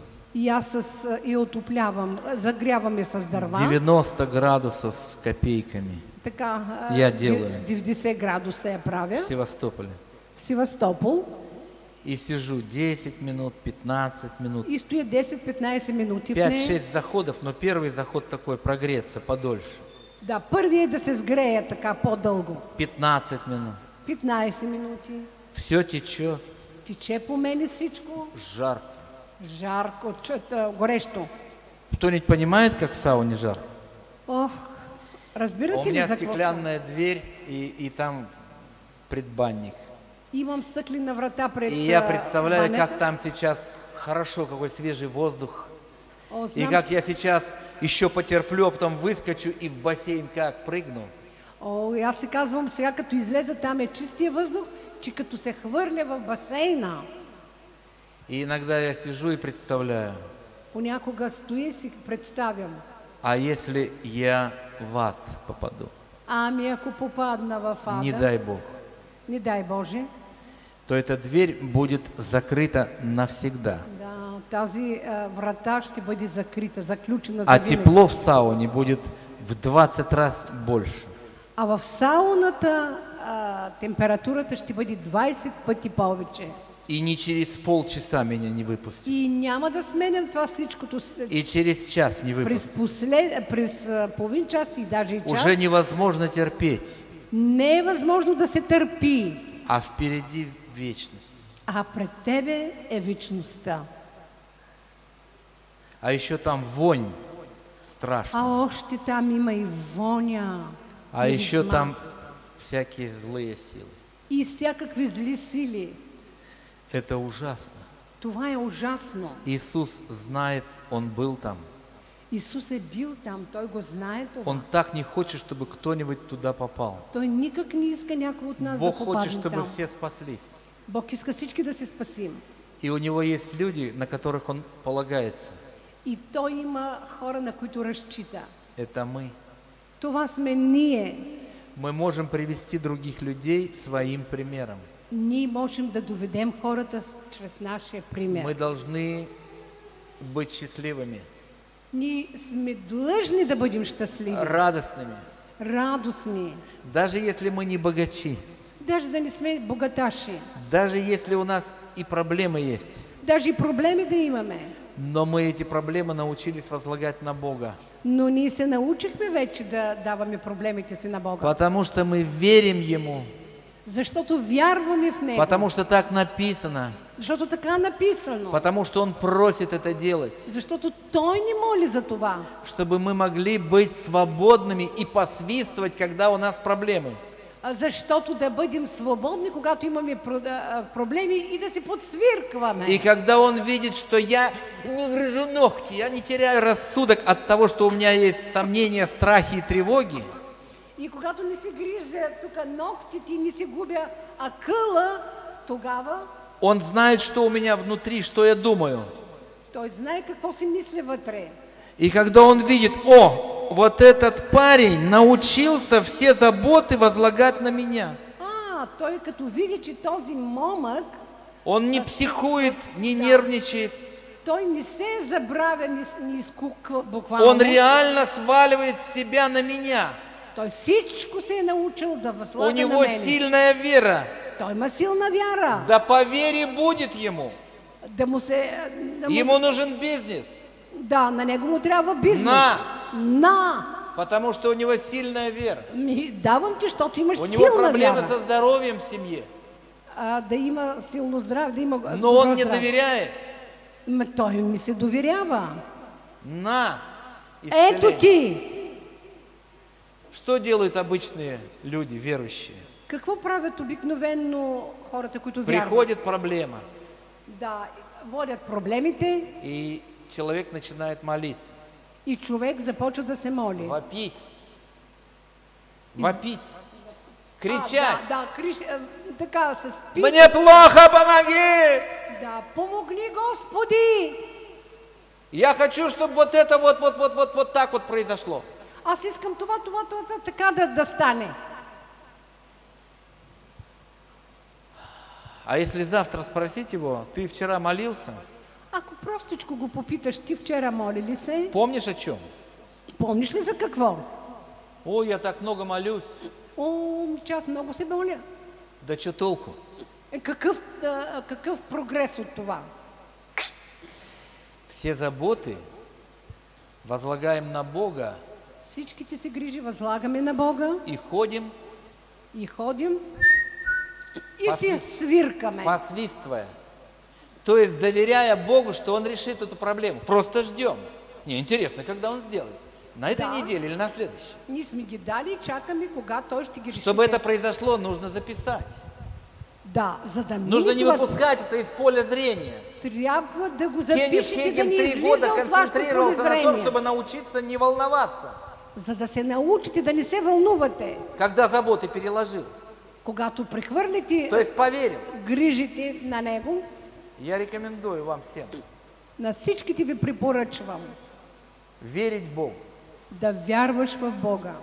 аз с, а, и отоплявам, а, загрявам я с дърва. 90 градусов с копейками Така, а, Я делаю. 90 градуса я правя. в Севастополе. В Севастопол. И сижу 10 минут, 15 минут, И стоя 10-15 минути в нея. 5-6 заходов, но первый заход такой прогреться подольше. Да, първият е да се сгрея така по-дълго. 15 минут. 15 минути. Все течет, Тиче по мене всичко. жарко. Жарко, чета, горещо. Кто-нибудь понимает, как в сауне жарко? Ох, У разбирате ли меня стеклянная дверь, и, и там предбанник. И я а, представляю, как там сейчас хорошо, какой свежий воздух. И как я сейчас еще потерплю, а потом выскочу и в бассейн как прыгну. О, аз си казвам сега, като излеза там е чистия въздух, че като се хвърля в басейна. И иногда я сижу и представляю, Понякога стои и си представям. а если я в ад попаду? Ами ако попадна в ада, Не дай Бог. не дай Боже, то эта дверь будет закрыта навсегда. да, тази а, врата ще бъде закрита, заключена А за тепло в сауне будет в 20 раз больше. А в сауната а, температурата ще бъде 20 пъти повече. И не через полчаса меня не выпустят. И няма да сменям това всичкото И через час не през, выпустят. послед... през а, половин час и даже и час. Уже невозможно терпеть. Не е възможно да се търпи, А впереди вечность. а пред тебе е вечността. А еще там вонь А страшная. още там има и воня. А и еще миризма. там всякие злые силы. И всякакви зли сили. Это ужасно. Това е ужасно. Иисус знает, Он был там. Исус е бил там, той го знае това. Он так не хочет, чтобы кто-нибудь туда попал. Той никак не иска някой от нас Бог да хочет, чтобы там. все спаслись. Бог иска всички да се спасим. И у него есть люди, на которых он полагается. И той има хора, на които разчита. Это мы. Това сме ние. Мы можем привести других людей своим примером. Ние можем да доведем хората чрез нашия пример. Мы должны быть счастливыми, Ние сме длъжни да бъдем щастливи, радостными. радостни. Даже если мы не богачи, Даже да не сме богаташи, даже если у нас и проблемы есть, даже и проблеми да имаме. но мы эти проблемы научились возлагать на Бога. Но ние се научихме вече да даваме проблемите си на Бога. Потому что мы верим Ему, Защото вярваме в Него. потому что так написано, Защото така е написано. потому что Он просит это делать. Защото Той ни моли за това. чтобы мы могли быть свободными и посвистывать, когда у нас проблемы. А Защото да бъдем свободни, когато имаме а, а, проблеми и да се подсвиркваме. И когда он видит, что я не грыжу ногти, я не теряю рассудок от того, что у меня есть сомнения, страхи и тревоги, И когато не си грижа тук ногтите не си губя акъла, тогава он знает, что у меня внутри, что я думаю. той знае какво си мисля вътре. И когда он видит, о, вот этот парень научился все заботы возлагать на меня. А, той като види, че този момък, Он не психует, не нервничает. Он реально сваливает себя на меня. У него сильная вера. Да по вере будет ему. Ему нужен бизнес. Да, на него трябва бизнес. На! На! Потому что у него сильная вера. Давам ти, защото имаш У него силна проблемы вяра. со здоровьем в семье. А, да има силно здраве, да има Но он не доверяет. Ма той ми се доверява. На Ето исцеление. ти! Что делают обычные люди, верующие? Какво правят обикновенно хората, които вярват? Приходит проблема, Да, водят проблемите и человек начинает молиться, и човек започва да се моли. вопить, вопить, А, кричать. да, да, криш, е, така, с. Мне плохо, помоги! Да, помогни Господи! Я хочу, чтобы вот это вот, вот, вот, вот, вот так вот произошло. Аз искам това, това, това, това така да, да стане. А если завтра спросить его, ты вчера молился? Ако простичко го попиташ, ти вчера моли ли се? Помнишь о чем? Помниш ли за какво? Ой, я так много молюсь. О, че аз много се моля. Да что толку? Какъв, а, какъв прогрес от това? Все заботы возлагаем на Бога Всичките се грижи възлагаме на Бога и ходим, и ходим и си свиркаме. посвистывая. То есть доверяя Богу, что Он решит эту проблему. Просто ждем. Не, интересно, когда Он сделает. На этой Да. неделе или на следующей. Ние сме ги дали чакаме кога той ще ги реши. Чтобы это произошло, нужно записать. Да, за да Нужно не выпускать это из поля зрения. трябва да го да Хейген три года концентрировался на том, чтобы научиться не волноваться. За да се научите да не се вълнувате. Когда заботы переложил. Когато прехвърлите То есть поверил. грижите на него, Я рекомендую вам всем на всичките ви препоръчвам верить Богу. да вярваш в Бога.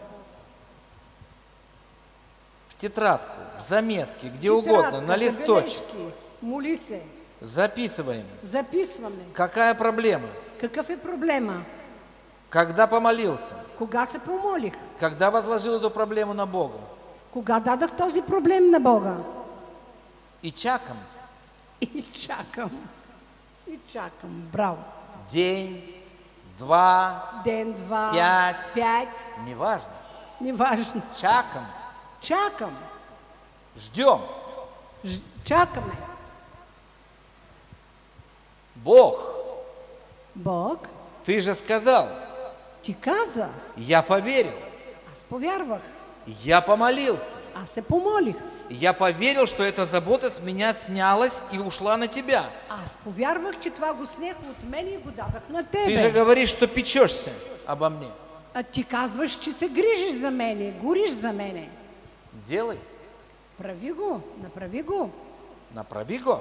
В тетрадку, в заметки, где угодно, на Тетрадка, листочек. забележки, Моли се, Записываем. записваме. Какая проблема? Какъв е проблема? Когда помолился? Кога се помолих? Когда возложил эту проблему на Бога? Кога дадах този проблем на Бога? И чаком И чакам. И чакам. Браво. день, два, Ден, два, Пять. пять. неважно. Неважно. Чаком Чакам. ждем. Ж- Чакаме. Бог, Бог ты же сказал, ти каза. я поверил, Аз повярвах. я помолился. Аз се помолих. Я поверил, что эта забота с меня снялась и ушла на тебя. Аз повярвах, че това го снех от мен и го дадах на Ты же тебе. говоришь, что печешься обо мне. А ти казваш, че се грижиш за мене, гориш за мене. Делай, Прави го, направи го. направи го.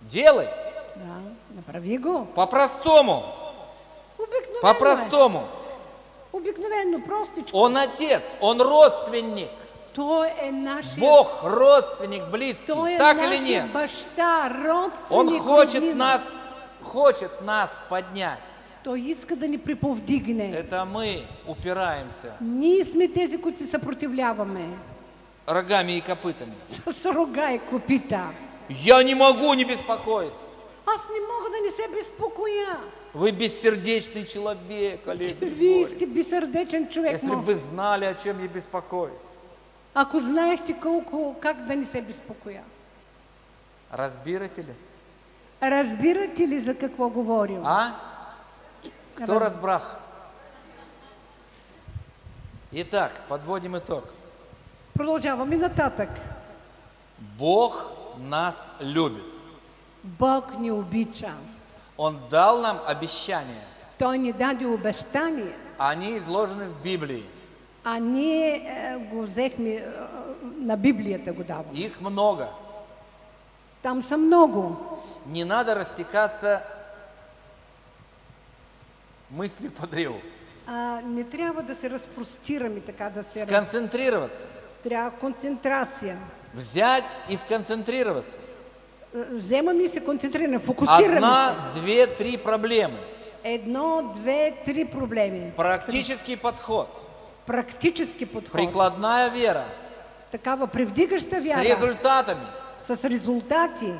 Делай. Да, направи го. По-простому. По-простому. Обикновено, простичко. Он отец, он родственник. Нашия... Бог родственник близкий. Е Так или нет? Он хочет нас, хочет нас поднять. Той иска да ни приповдигне. Это мы упираемся Ние сме тези, които се съпротивляваме. рогами и копытами. С рога и копита. Я не могу не беспокоиться. Аз не мога да не се безпокоя. Вы бессердечный человек, Олег сте безсърдечен човек. Если бы вы знали, о чем я беспокоюсь. Ако знаехте колко, как да не се безпокоя. Разбирате ли? Разбирате ли за какво говорим? А? Кто Раз- разбрах? Итак, подводим итог. Продължаваме нататък. Бог нас любит. Бог ни обича. Он дал нам обещания. Той ни даде обещание, Они изложены в Библии. А ние е, го взехме, е, на Библията го даваме. Их много. Там са много. Не надо растекаться мыслью по древу. А, не трябва да се разпростираме така, да се... Сконцентрироваться. Трябва концентрация. Взять и сконцентрироваться. Вземаме и се концентрираме, фокусираме Одна, се. две, три проблемы. Едно, две, три проблеми. Практический подход. Практически подход. Прикладная вера. Такава превдигаща С вяра. результатами. С резултати.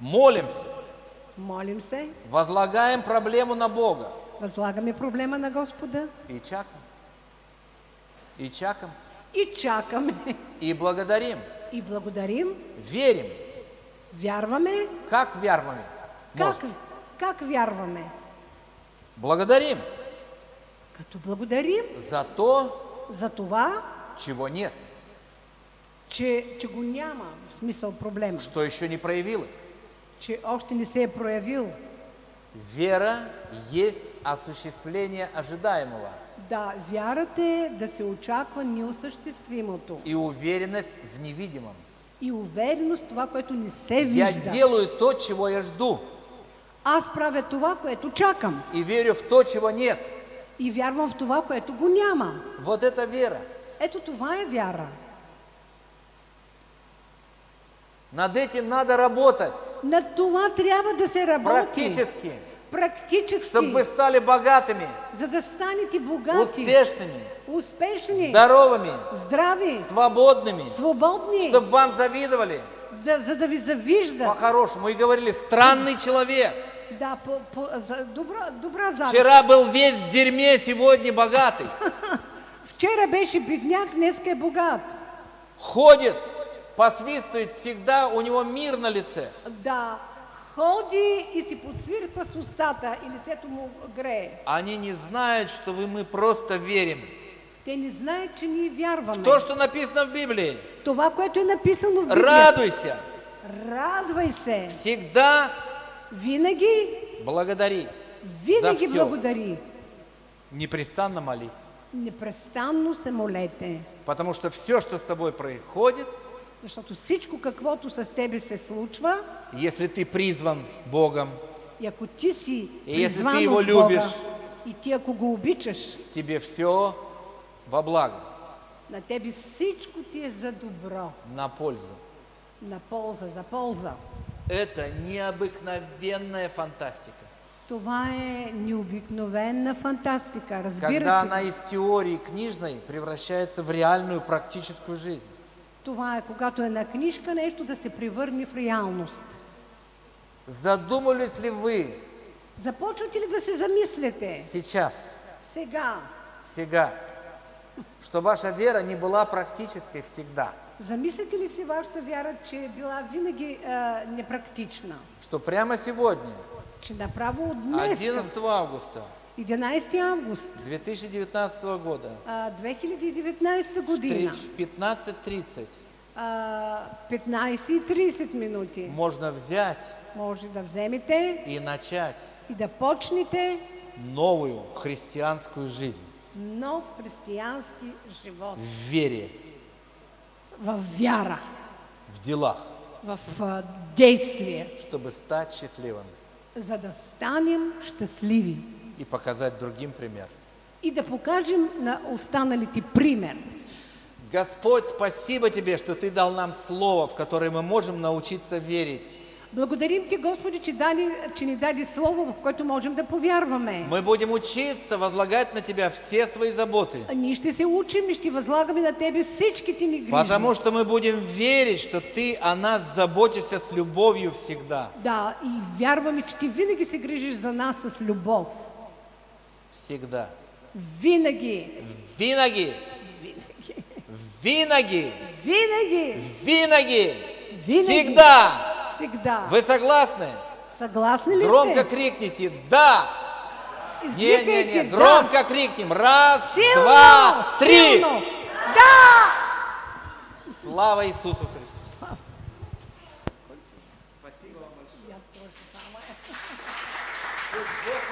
Молимся. Молим се, возлагаем проблему на Бога възлагаме проблема на Господа и чакаем. И чакаем. и чакаме. И благодарим. И благодарим, Верим. вярваме. Как вярваме? Как, Может. как вярваме? Благодарим Като благодарим за то, за това, чего нет, че, че го няма, в смисъл проблема, что еще не проявилось. че още не се е проявил. Вера есть осуществление ожидаемого Да, вярата е да се очаква неосъществимото и уверенность в невидимом. и увереност в това, което не се Я вижда. делаю то, чего я жду, Аз правя това, което чакам и верю в то, чего нет. И вярвам в това, което го няма. Вот это вера. Ето това е вяра. Над этим надо работать На това трябва да се работи. практически, Практически. чтобы вы стали богатыми, За да станете богати, успешными, успешни, здоровыми, здрави, свободными, свободни, чтобы вам завидовали да, за да ви завиждат. по-хорошему и говорили, странный человек. Да, по, по, за, добра, добра. Вчера был весь в дерьме, сегодня богатый. Вчера беше бедняк, днеска е богат. Ходит, посвистывает, всегда у него мир на лице. Да, ходи и си подсвирква с устата и лицето му грее. Они не знают, что вы, мы просто верим. Те не знаят, че ние вярваме. То, что написано в Библии. Това, което е написано в Библията. Радуйся. Радвай се. Всегда Винаги, благодари. винаги благодари. Непрестанно молись. Непрестанно се молете. Потому что все, что с тобой происходит, Защото всичко, каквото с тебе се случва, если ты призван Богом, и ако ти си И если ты его Бога, любиш, и ти ако го обичаш, тебе все во благо, на тебе всичко ти е за добро, на пользу. на полза, за полза. Это необыкновенная фантастика. Това е необикновена фантастика, разбирате? Когда она из теории книжной превращается в реальную практическую жизнь. Това е когато една книжка нещо да се превърне в реалност. Задумались ли вы Започвате ли да се замисляте сейчас, сега? сега, что ваша вера не была практической всегда, Замислите ли си вашата вяра, че е била винаги а, непрактична? что прямо сегодня, Че направо днес, 11 августа. 11 август. 2019 года, а, 2019 в три- година, в 15.30 а, 15.30 минути, можно взять може да вземете и начать и да почнете новую христианскую жизнь. нов християнски живот. В вере, в вяра, в делах, в а, действие, чтобы стать счастливым за да станем щастливи и показать другим пример. и да покажем на останалите пример. Господь, спасибо Тебе, что Ты дал нам слово, в которое мы можем научиться верить. Благодарим Ти, Господи, че, дали, че ни даде Слово, в което можем да повярваме. Мы будем учиться возлагать на Тебя все свои заботы, Ние ще се учим и ще възлагаме на Тебе всичките ни грижи. потому что мы будем верить, что Ты о нас заботишься с любовью всегда. Да, и вярваме, че Ти винаги се грижиш за нас с любов. Всегда. Винаги. Винаги, винаги, Винаги. винаги, Винаги. всегда. Всегда. Вы согласны? Съгласни ли Громко сте? крикните «Да!» Не-не-не, «Да». громко крикнем. Раз, Силно, два, три. силно. Да! Слава Иисусу Христу. Пусть Бог вас обильно благословит.